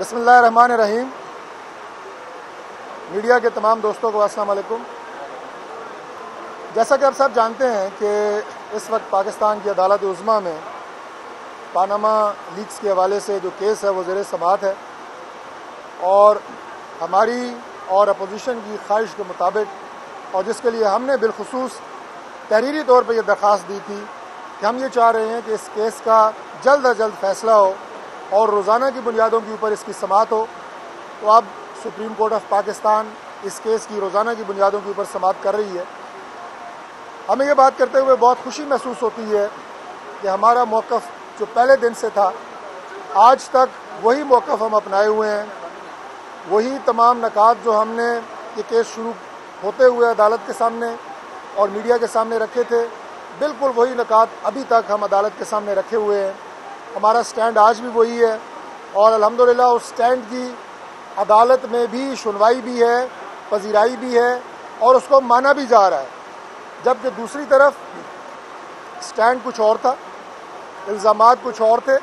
بسم اللہ الرحمن الرحیم۔ میڈیا کے تمام دوستوں کو السلام علیکم۔ جیسا کہ آپ سب جانتے ہیں کہ اس وقت پاکستان کی عدالت عظمہ میں پاناما لیکس کے حوالے سے جو کیس ہے وہ زیر سماعت ہے۔ اور ہماری اور اپوزیشن کی خواہش کے مطابق اور جس کے لیے ہم نے بالخصوص تحریری طور پہ یہ درخواست دی تھی کہ ہم یہ چاہ رہے ہیں کہ اس کیس کا جلد از جلد فیصلہ ہو۔ اور روزانہ کی بنیادوں کے اوپر اس کی سماعت ہو، تو اب سپریم کورٹ آف پاکستان اس کیس کی روزانہ کی بنیادوں کے اوپر سماعت کر رہی ہے۔ ہمیں یہ بات کرتے ہوئے بہت خوشی محسوس ہوتی ہے کہ ہمارا موقف جو پہلے دن سے تھا، آج تک وہی موقف ہم اپنائے ہوئے ہیں۔ وہی تمام نکات جو ہم نے یہ کیس شروع ہوتے ہوئے عدالت کے سامنے اور میڈیا کے سامنے رکھے تھے، بالکل وہی نکات ابھی تک ہم عدالت کے سامنے رکھے ہوئے ہیں۔ ہمارا سٹینڈ آج بھی وہی ہے اور الحمدللہ اس سٹینڈ کی عدالت میں بھی سنوائی بھی ہے، پذیرائی بھی ہے اور اس کو مانا بھی جا رہا ہے۔ جبکہ دوسری طرف سٹینڈ کچھ اور تھا، الزامات کچھ اور تھے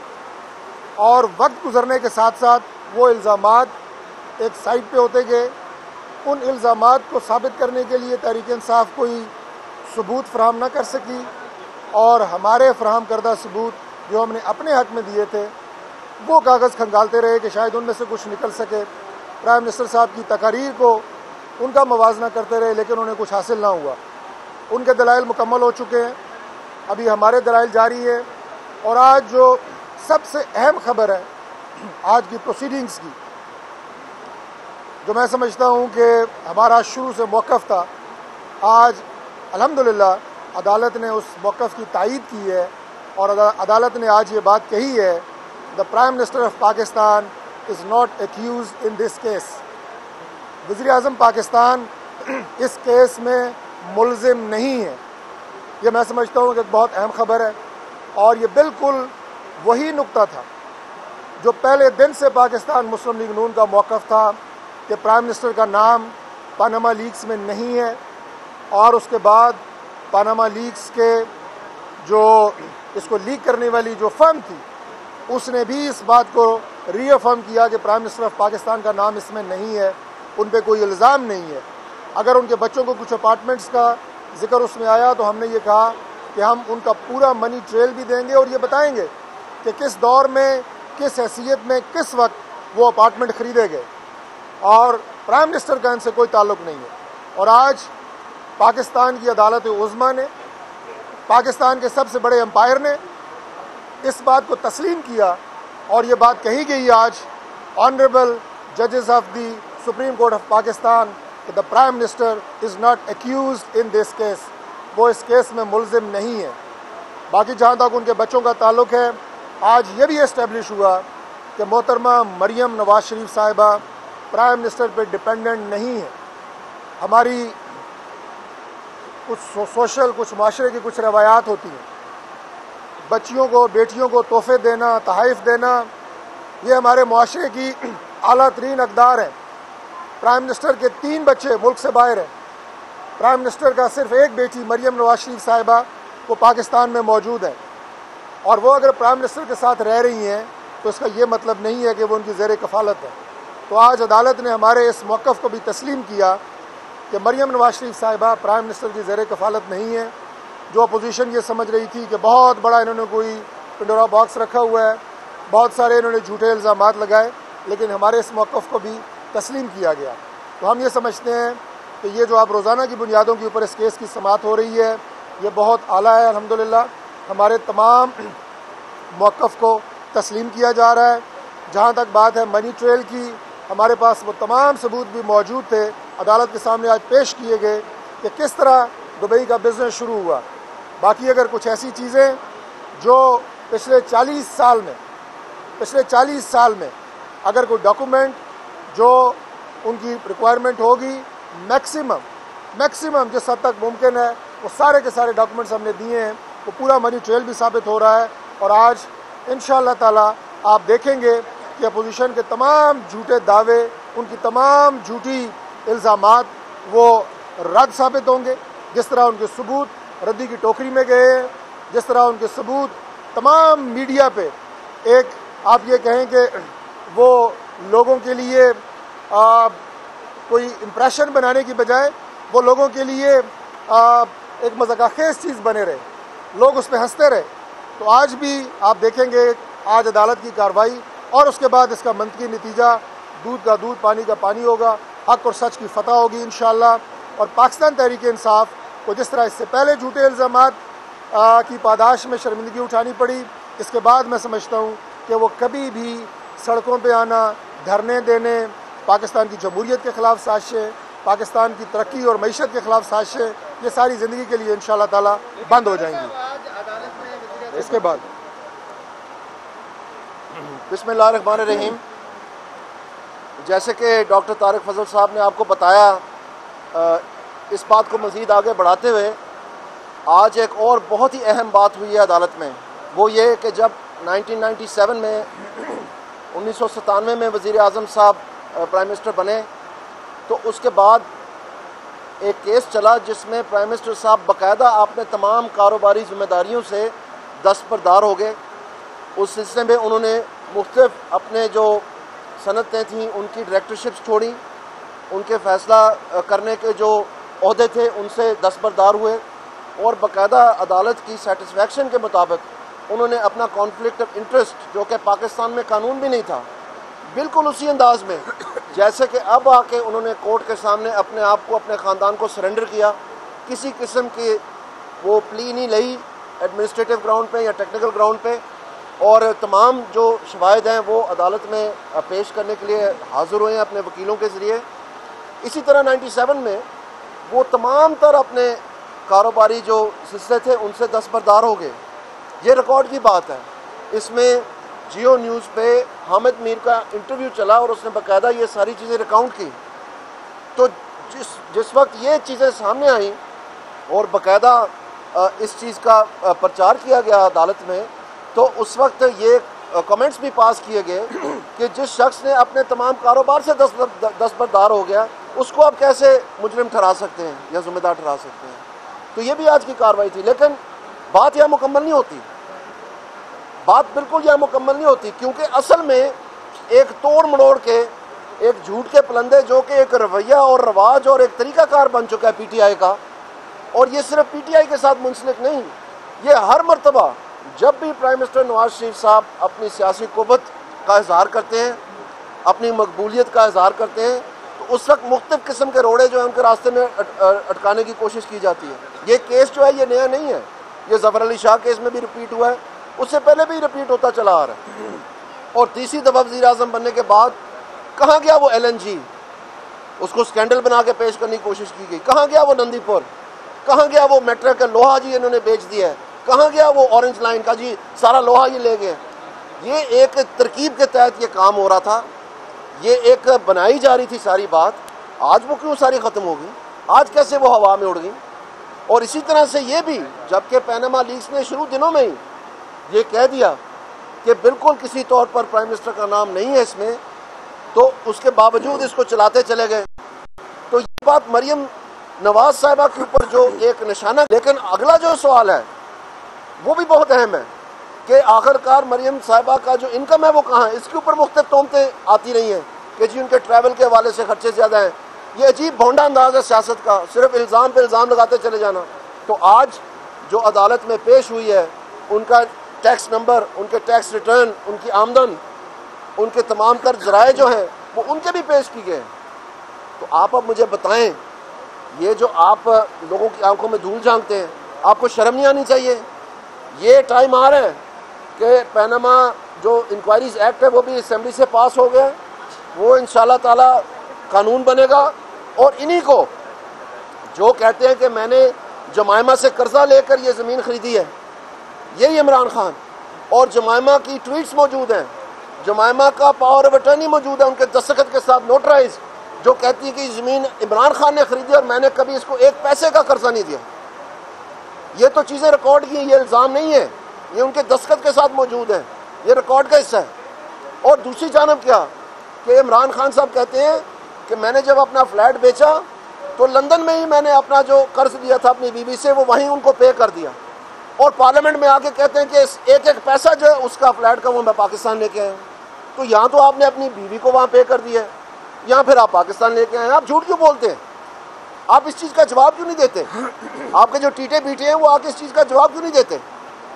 اور وقت گزرنے کے ساتھ ساتھ وہ الزامات ایک سائڈ پہ ہوتے گئے۔ ان الزامات کو ثابت کرنے کے لیے تحریک انصاف کوئی ثبوت فراہم نہ کر سکی اور ہمارے فراہم کردہ ثبوت جو ہم نے اپنے حق میں دیے تھے، وہ کاغذ کھنگالتے رہے کہ شاید ان میں سے کچھ نکل سکے۔ پرائم منسٹر صاحب کی تقاریر کو ان کا موازنہ کرتے رہے، لیکن انہیں کچھ حاصل نہ ہوا۔ ان کے دلائل مکمل ہو چکے ہیں۔ ابھی ہمارے دلائل جاری ہے اور آج جو سب سے اہم خبر ہے، آج کی پروسیڈنگز کی، جو میں سمجھتا ہوں کہ ہمارا شروع سے موقف تھا، آج الحمدللہ عدالت نے اس موقف کی تائید کی ہے۔ اور عدالت نے آج یہ بات کہی ہے the prime minister of Pakistan is not accused in this case وزیر اعظم پاکستان اس کیس میں ملزم نہیں ہے۔ یہ میں سمجھتا ہوں کہ ایک بہت اہم خبر ہے، اور یہ بالکل وہی نقطہ تھا جو پہلے دن سے پاکستان مسلم لیگ نون کا موقف تھا کہ پرائم منسٹر کا نام پاناما لیگس میں نہیں ہے، اور اس کے بعد پاناما لیگس کے جو اس کو لیک کرنے والی جو فرم تھی، اس نے بھی اس بات کو ری افرم کیا کہ پرائم منسٹر آف پاکستان کا نام اس میں نہیں ہے، ان پہ کوئی الزام نہیں ہے۔ اگر ان کے بچوں کو کچھ اپارٹمنٹس کا ذکر اس میں آیا تو ہم نے یہ کہا کہ ہم ان کا پورا منی ٹریل بھی دیں گے اور یہ بتائیں گے کہ کس دور میں، کس حیثیت میں، کس وقت وہ اپارٹمنٹ خریدے گئے۔ اور پرائم منسٹر کا ان سے کوئی تعلق نہیں ہے۔ اور آج پاکستان کی عدالت عظمہ نے پاکستان کے سب سے بڑے امپائر نے اس بات کو تسلیم کیا اور یہ بات کہی گئی آج آنریبل ججز of the supreme court of Pakistan کہ the prime minister is not accused in this case وہ اس کیس میں ملزم نہیں ہے۔ باقی جہاں تک ان کے بچوں کا تعلق ہے، آج یہ بھی اسٹیبلش ہوا کہ محترمہ مریم نواز شریف صاحبہ پرائم منسٹر پہ ڈپینڈنٹ نہیں ہے۔ ہماری کچھ سوشل، کچھ معاشرے کی کچھ روایات ہوتی ہیں۔ بچیوں کو، بیٹیوں کو تحفے دینا، تحائف دینا، یہ ہمارے معاشرے کی اعلیٰ ترین اقدار ہیں پرائم منسٹر کے تین بچے ملک سے باہر ہیں۔ پرائم منسٹر کا صرف ایک بیٹی مریم نواز شریف صاحبہ وہ پاکستان میں موجود ہے۔ اور وہ اگر پرائم منسٹر کے ساتھ رہ رہی ہیں تو اس کا یہ مطلب نہیں ہے کہ وہ ان کی زیر کفالت ہے۔ تو آج عدالت نے ہمارے اس موقف کو بھی تسلیم کیا کہ مریم نواز شریف صاحبہ پرائم منسٹر کی زیر کفالت نہیں ہے، جو اپوزیشن یہ سمجھ رہی تھی کہ بہت بڑا انہوں نے کوئی پنڈورا باکس رکھا ہوا ہے، بہت سارے انہوں نے جھوٹے الزامات لگائے، لیکن ہمارے اس موقف کو بھی تسلیم کیا گیا۔ تو ہم یہ سمجھتے ہیں کہ یہ جو آپ روزانہ کی بنیادوں کے اوپر اس کیس کی سماعت ہو رہی ہے، یہ بہت اعلیٰ ہے، الحمدللہ۔ ہمارے تمام موقف کو تسلیم کیا جا رہا ہے۔ جہاں تک بات ہے منی ٹریل کی، ہمارے پاس وہ تمام ثبوت بھی موجود تھے۔ عدالت کے سامنے آج پیش کیے گئے کہ کس طرح دبئی کا بزنس شروع ہوا۔ باقی اگر کچھ ایسی چیزیں جو پچھلے چالیس سال میں، پچھلے چالیس سال میں اگر کوئی ڈاکومنٹ جو ان کی ریکوائرمنٹ ہوگی میکسیمم میکسیمم جس حد تک ممکن ہے، وہ سارے کے سارے ڈاکومنٹس ہم نے دیے ہیں۔ وہ پورا منی ٹریل بھی ثابت ہو رہا ہے۔ اور آج ان شاء اللہ تعالیٰ آپ دیکھیں گے کہ اپوزیشن کے تمام جھوٹے دعوے، ان کی تمام جھوٹی الزامات وہ رد ثابت ہوں گے۔ جس طرح ان کے ثبوت ردی کی ٹوکری میں گئے ہیں جس طرح ان کے ثبوت تمام میڈیا پہ۔ ایک آپ یہ کہیں کہ وہ لوگوں کے لیے کوئی امپریشن بنانے کی بجائے وہ لوگوں کے لیے ایک مذاقہ خیز چیز بنے رہے۔ لوگ اس پہ ہنستے رہے۔ تو آج بھی آپ دیکھیں گے، آج عدالت کی کاروائی اور اس کے بعد اس کا منطقی نتیجہ، دودھ کا دودھ، پانی کا پانی ہوگا۔ حق اور سچ کی فتح ہوگی انشاءاللہ۔ اور پاکستان تحریک انصاف کو جس طرح اس سے پہلے جھوٹے الزامات کی پاداش میں شرمندگی اٹھانی پڑی، اس کے بعد میں سمجھتا ہوں کہ وہ کبھی بھی سڑکوں پہ آنا، دھرنے دینے، پاکستان کی جمہوریت کے خلاف سازشیں پاکستان کی ترقی اور معیشت کے خلاف سازشیں یہ ساری زندگی کے لیے انشاءاللہ تعالی بند ہو جائیں گی۔ اس کے بعد۔ بسم اللہ الرحمن الرحیم۔ جیسے کہ ڈاکٹر طارق فضل صاحب نے آپ کو بتایا اس بات کو مزید آگے بڑھاتے ہوئے، آج ایک اور بہت ہی اہم بات ہوئی ہے عدالت میں۔ وہ یہ کہ جب نائنٹین نائنٹی سیون میں، انیس سو ستانوے میں وزیر اعظم صاحب پرائم منسٹر بنے، تو اس کے بعد ایک کیس چلا جس میں پرائم منسٹر صاحب باقاعدہ آپ نے تمام کاروباری ذمہ داریوں سے دستبردار ہو گئے۔ اس سلسلے میں انہوں نے مختلف اپنے جو صنعتیں تھیں، ان کی ڈائریکٹرشپس چھوڑی ان کے فیصلہ کرنے کے جو عہدے تھے، ان سے دستبردار ہوئے۔ اور باقاعدہ عدالت کی سیٹسفیکشن کے مطابق انہوں نے اپنا کانفلکٹ آف انٹرسٹ جو کہ پاکستان میں قانون بھی نہیں تھا، بالکل اسی انداز میں، جیسے کہ اب آ کے انہوں نے کورٹ کے سامنے اپنے آپ کو، اپنے خاندان کو سرنڈر کیا۔ کسی قسم کی وہ پلی نہیں لئی ایڈمنسٹریٹو گراؤنڈ پہ یا ٹیکنیکل گراؤنڈ پہ۔ اور تمام جو شواہد ہیں وہ عدالت میں پیش کرنے کے لیے حاضر ہوئے ہیں اپنے وکیلوں کے ذریعے۔ اسی طرح نائنٹی سیون میں وہ تمام تر اپنے کاروباری جو سلسلے تھے ان سے دستبردار ہو گئے۔ یہ ریکارڈ کی بات ہے۔ اس میں جیو نیوز پہ حامد میر کا انٹرویو چلا اور اس نے باقاعدہ یہ ساری چیزیں ریکاؤنٹ کی۔ تو جس جس وقت یہ چیزیں سامنے آئیں اور باقاعدہ اس چیز کا پرچار کیا گیا عدالت میں تو اس وقت یہ کمنٹس بھی پاس کیے گئے کہ جس شخص نے اپنے تمام کاروبار سے دستبردار ہو گیا، اس کو آپ کیسے مجرم ٹھہرا سکتے ہیں یا ذمہ دار ٹھہرا سکتے ہیں؟ تو یہ بھی آج کی کاروائی تھی، لیکن بات یہاں مکمل نہیں ہوتی۔ بات بالکل یہاں مکمل نہیں ہوتی، کیونکہ اصل میں ایک توڑ مڑوڑ کے، ایک جھوٹ کے پلندے جو کہ ایک رویہ اور رواج اور ایک طریقہ کار بن چکا ہے پی ٹی آئی کا، اور یہ صرف پی ٹی آئی کے ساتھ منسلک نہیں، یہ ہر مرتبہ جب بھی پرائم منسٹر نواز شریف صاحب اپنی سیاسی قوت کا اظہار کرتے ہیں، اپنی مقبولیت کا اظہار کرتے ہیں، تو اس وقت مختلف قسم کے روڑے جو ہیں ان کے راستے میں اٹکانے کی کوشش کی جاتی ہے۔ یہ کیس جو ہے، یہ نیا نہیں ہے۔ یہ ظفر علی شاہ کیس میں بھی رپیٹ ہوا ہے۔ اس سے پہلے بھی رپیٹ ہوتا چلا آ رہا ہے۔ اور تیسری دفعہ وزیر اعظم بننے کے بعد کہاں گیا وہ ایل این جی اس کو سکینڈل بنا کے پیش کرنے کی کوشش کی گئی۔ کہاں گیا وہ نندی پور؟ کہاں گیا وہ میٹرو کا لوہا جی انہوں نے بیچ دیا ہے۔ کہاں گیا وہ اورنج لائن کا؟ جی سارا لوہا یہ لے گئے۔ یہ ایک ترکیب کے تحت یہ کام ہو رہا تھا۔ یہ ایک بنائی جا رہی تھی ساری بات۔ آج وہ کیوں ساری ختم ہو گئی؟ آج کیسے وہ ہوا میں اڑ گئی؟ اور اسی طرح سے یہ بھی، جبکہ پینما لیگس نے شروع دنوں میں ہی یہ کہہ دیا کہ بالکل کسی طور پر پرائم منسٹر کا نام نہیں ہے اس میں، تو اس کے باوجود اس کو چلاتے چلے گئے۔ تو یہ بات مریم نواز صاحبہ کے اوپر جو ایک نشانہ، لیکن اگلا جو سوال ہے وہ بھی بہت اہم ہے کہ آخر کار مریم صاحبہ کا جو انکم ہے وہ کہاں ہے؟ اس کے اوپر مختلف تومتیں آتی رہی ہیں کہ جی ان کے ٹریول کے حوالے سے خرچے زیادہ ہیں۔ یہ عجیب بھونڈا انداز ہے سیاست کا، صرف الزام پہ الزام لگاتے چلے جانا۔ تو آج جو عدالت میں پیش ہوئی ہے، ان کا ٹیکس نمبر ان کے ٹیکس ریٹرن ان کی آمدن، ان کے تمام تر ذرائع جو ہیں، وہ ان کے بھی پیش کی گئے تو آپ اب مجھے بتائیں، یہ جو آپ لوگوں کی آنکھوں میں دھول جھانکتے ہیں، آپ کو شرم نہیں آنی چاہیے؟ یہ ٹائم آ رہا ہے کہ پینما جو انکوائریز ایکٹ ہے وہ بھی اسمبلی سے پاس ہو گیا وہ ان شاء اللہ تعالیٰ قانون بنے گا۔ اور انہی کو جو کہتے ہیں کہ میں نے جمائمہ سے قرضہ لے کر یہ زمین خریدی ہے، یہی عمران خان۔ اور جمائمہ کی ٹویٹس موجود ہیں۔ جمائمہ کا پاور آف اٹرنی موجود ہے، ان کے دستخط کے ساتھ نوٹرائز جو کہتی ہے کہ یہ زمین عمران خان نے خریدی اور میں نے کبھی اس کو ایک پیسے کا قرضہ نہیں دیا۔ یہ تو چیزیں ریکارڈ کی ہیں، یہ الزام نہیں ہے یہ ان کے دستخط کے ساتھ موجود ہیں۔ یہ ریکارڈ کا حصہ ہے۔ اور دوسری جانب کیا؟ کہ عمران خان صاحب کہتے ہیں کہ میں نے جب اپنا فلیٹ بیچا تو لندن میں ہی میں نے اپنا جو قرض دیا تھا اپنی بیوی سے، وہ وہیں ان کو پے کر دیا۔ اور پارلیمنٹ میں آ کے کہتے ہیں کہ ایک ایک پیسہ جو ہے، اس کا فلیٹ کا وہ میں پاکستان لے کے آیا تو یہاں تو آپ نے اپنی بیوی کو وہاں پے کر دیا ہے، یہاں پھر آپ پاکستان لے کے آئے ہیں۔ آپ جھوٹ کیوں بولتے ہیں؟ آپ اس چیز کا جواب کیوں نہیں دیتے؟ آپ کے جو ٹیٹے بیٹے ہیں وہ آ کے اس چیز کا جواب کیوں نہیں دیتے؟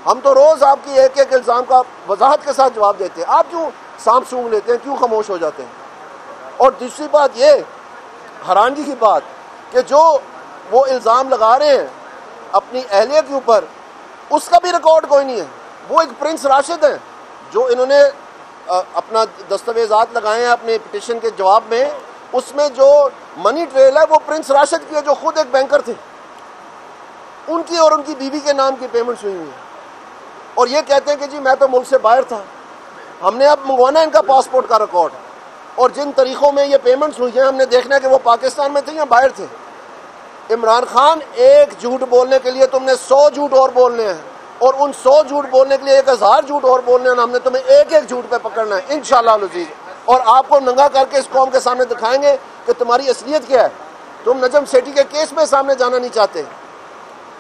ہم تو روز آپ کی ایک ایک الزام کا وضاحت کے ساتھ جواب دیتے ہیں۔ آپ کیوں سانپ سونگ لیتے ہیں؟ کیوں خاموش ہو جاتے ہیں؟ اور دوسری بات یہ، حیرانگی کی بات کہ جو وہ الزام لگا رہے ہیں اپنی اہلیہ کے اوپر، اس کا بھی ریکارڈ کوئی نہیں ہے۔ وہ ایک پرنس راشد ہیں جو انہوں نے اپنا دستاویزات لگائے ہیں اپنے پٹیشن کے جواب میں۔ اس میں جو منی ٹریل ہے وہ پرنس راشد کی ہے، جو خود ایک بینکر تھے ان کی اور ان کی بیوی کے نام کی پیمنٹس ہوئی ہوئی ہیں اور یہ کہتے ہیں کہ جی میں تو ملک سے باہر تھا۔ ہم نے اب منگوانا ہے ان کا پاسپورٹ کا ریکارڈ اور جن طریقوں میں یہ پیمنٹس ہوئی ہیں، ہم نے دیکھنا ہے کہ وہ پاکستان میں تھے یا باہر تھے۔ عمران خان، ایک جھوٹ بولنے کے لیے تم نے سو جھوٹ اور بولنے ہیں۔ اور ان سو جھوٹ بولنے کے لیے ایک ہزار جھوٹ اور بولنے ہیں، ہم نے تمہیں ایک ایک جھوٹ پہ پکڑنا ہے۔ انشاءاللہ العزیز اور آپ کو ننگا کر کے اس قوم کے سامنے دکھائیں گے کہ تمہاری اصلیت کیا ہے۔ تم نجم سیٹی کے کیس میں سامنے جانا نہیں چاہتے۔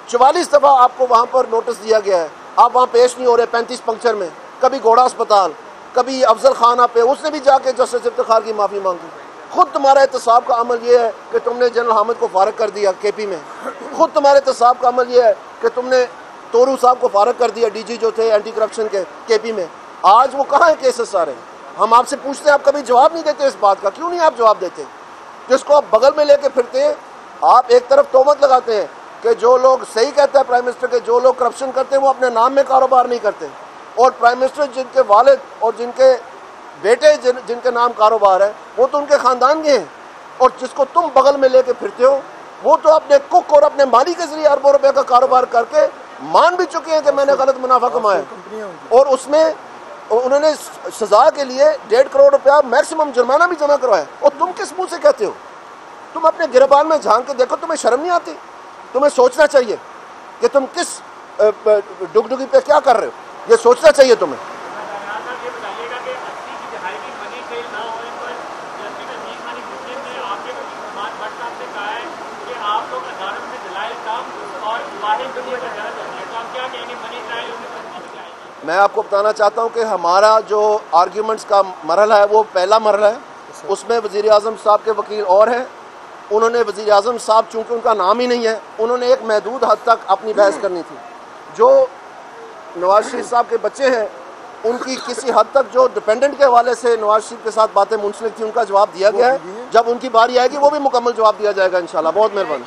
چوالیس دفعہ آپ کو وہاں پر نوٹس دیا گیا ہے۔ آپ وہاں پیش نہیں ہو رہے پینتیس پنکچر میں۔ کبھی گھوڑا اسپتال، کبھی افضل خان آپ پہ، اس نے بھی جا کے جسٹس افتخار کی معافی مانگی۔ خود تمہارا احتساب کا عمل یہ ہے کہ تم نے جنرل حامد کو فارغ کر دیا کے پی میں۔ خود تمہارے احتساب کا عمل یہ ہے کہ تم نے تورو صاحب کو فارغ کر دیا ڈی جی جو تھے اینٹی کرپشن کے کے پی میں۔ آج وہ کہاں ہیں کیسز سارے؟ ہم آپ سے پوچھتے ہیں آپ کبھی جواب نہیں دیتے اس بات کا۔ کیوں نہیں آپ جواب دیتے؟ جس کو آپ بغل میں لے کے پھرتے ہیں آپ ایک طرف تومت لگاتے ہیں کہ جو لوگ صحیح کہتے ہیں پرائم منسٹر کے جو لوگ کرپشن کرتے ہیں وہ اپنے نام میں کاروبار نہیں کرتے۔ اور پرائم منسٹر جن کے والد اور جن کے بیٹے جن جن کے نام کاروبار ہے وہ تو ان کے خاندان کے ہیں۔ اور جس کو تم بغل میں لے کے پھرتے ہو وہ تو اپنے کک اور اپنے مالی کے ذریعے اربوں روپے کا کاروبار کر کے مان بھی چکے ہیں کہ میں نے غلط منافع کمایا اور اس میں انہوں نے سزا کے لیے ڈیڑھ کروڑ روپیہ میکسیمم جرمانہ بھی جمع کروایا اور تم کس منہ سے کہتے ہو؟ تم اپنے گربان میں جھانک کے دیکھو، تمہیں شرم نہیں آتی؟ تمہیں سوچنا چاہیے کہ تم کس ڈگ ڈگی پہ کیا کر رہے ہو؟ یہ سوچنا چاہیے تمہیں۔ میں آپ کو بتانا چاہتا ہوں کہ ہمارا جو آرگیومنٹس کا مرحلہ ہے، وہ پہلا مرحلہ ہے۔ اس میں وزیر اعظم صاحب کے وکیل اور ہیں۔ انہوں نے وزیر اعظم صاحب چونکہ ان کا نام ہی نہیں ہے، انہوں نے ایک محدود حد تک اپنی بحث کرنی تھی۔ جو نواز شریف صاحب کے بچے ہیں، ان کی کسی حد تک جو ڈپینڈنٹ کے حوالے سے نواز شریف کے ساتھ باتیں منسلک تھی ان کا جواب دیا گیا ہے۔ جب ان کی باری آئے گی، وہ بھی مکمل جواب دیا جائے گا انشاءاللہ۔ بہت مہربانی۔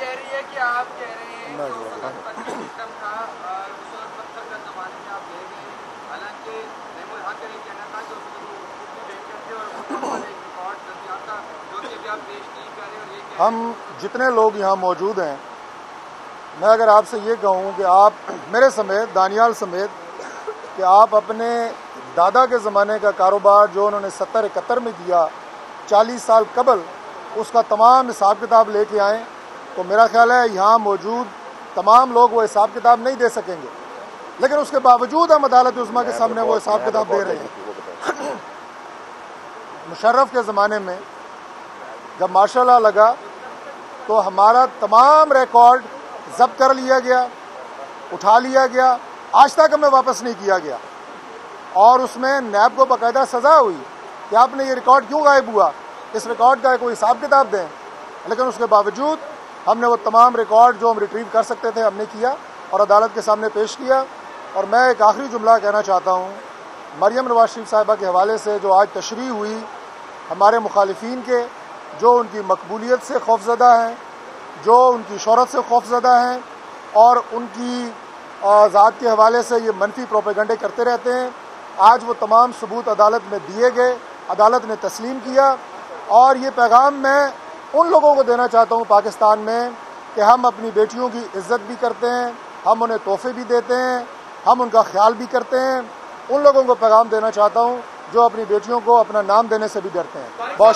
ہم جتنے لوگ یہاں موجود ہیں، میں اگر آپ سے یہ کہوں کہ آپ میرے سمیت، دانیال سمیت، کہ آپ اپنے دادا کے زمانے کا کاروبار جو انہوں نے ستر اکہتر میں کیا چالیس سال قبل اس کا تمام حساب کتاب لے کے آئیں، تو میرا خیال ہے یہاں موجود تمام لوگ وہ حساب کتاب نہیں دے سکیں گے۔ لیکن اس کے باوجود ہم عدالت عظما کے سامنے وہ حساب کتاب دے رہے ہیں۔ مشرف کے زمانے میں جب ماشاء اللہ لگا تو ہمارا تمام ریکارڈ ضبط کر لیا گیا، اٹھا لیا گیا، آج تک ہمیں واپس نہیں کیا گیا۔ اور اس میں نیب کو باقاعدہ سزا ہوئی کہ آپ نے یہ ریکارڈ کیوں غائب ہوا؟ اس ریکارڈ کا کوئی حساب کتاب دیں۔ لیکن اس کے باوجود ہم نے وہ تمام ریکارڈ جو ہم ریٹریو کر سکتے تھے، ہم نے کیا اور عدالت کے سامنے پیش کیا۔ اور میں ایک آخری جملہ کہنا چاہتا ہوں۔ مریم نواز شریف صاحبہ کے حوالے سے جو آج تشریح ہوئی ہمارے مخالفین کے جو ان کی مقبولیت سے خوفزدہ ہیں، جو ان کی شہرت سے خوفزدہ ہیں اور ان کی ذات کے حوالے سے یہ منفی پروپیگنڈے کرتے رہتے ہیں۔ آج وہ تمام ثبوت عدالت میں دیے گئے، عدالت نے تسلیم کیا۔ اور یہ پیغام میں ان لوگوں کو دینا چاہتا ہوں پاکستان میں کہ ہم اپنی بیٹیوں کی عزت بھی کرتے ہیں، ہم انہیں تحفے بھی دیتے ہیں، ہم ان کا خیال بھی کرتے ہیں۔ ان لوگوں کو پیغام دینا چاہتا ہوں جو اپنی بیٹیوں کو اپنا نام دینے سے بھی ڈرتے ہیں۔ بہت